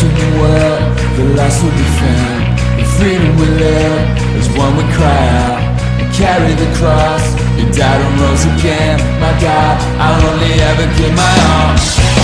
to the world, the lost will be found. The freedom we live is one we cry out. We carry the cross, you died and rose again. My God, I'll only ever give my all.